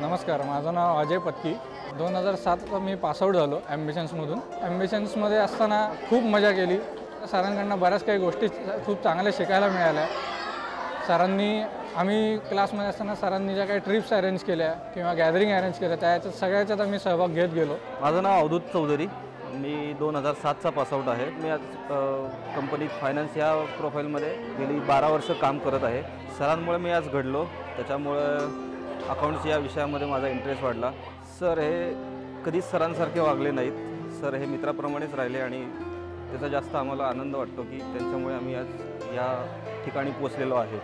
नमस्कार माझं नाव अजय पत्की. दोन हजार सातला मी पासआउट झालो ॲम्बिशन्समधून. ॲम्बिशन्समध्ये असताना खूप मजा केली. सरांकडनं बऱ्याच काही गोष्टी खूप चांगल्या शिकायला मिळाल्या. सरांनी आम्ही क्लासमध्ये असताना सरांनी ज्या काही ट्रिप्स अरेंज केल्या किंवा गॅदरिंग अरेंज केल्या त्या सगळ्याच्यात आम्ही सहभाग घेत गेलो. माझं नाव अवधूत चौधरी. मी दोन हजार सातचा पासआउट आहे. मी आज कंपनीत फायनान्स या प्रोफाईलमध्ये गेली बारा वर्ष काम करत आहे. सरांमुळे मी आज घडलो. त्याच्यामुळं अकाउंट्स या विषयामध्ये माझा इंटरेस्ट वाढला. सर हे कधीच सरांसारखे वागले नाहीत. सर हे मित्राप्रमाणेच राहिले आणि त्याचा जास्त आम्हाला आनंद वाटतो की त्यांच्यामुळे आम्ही आज या ठिकाणी पोचलेलो आहे.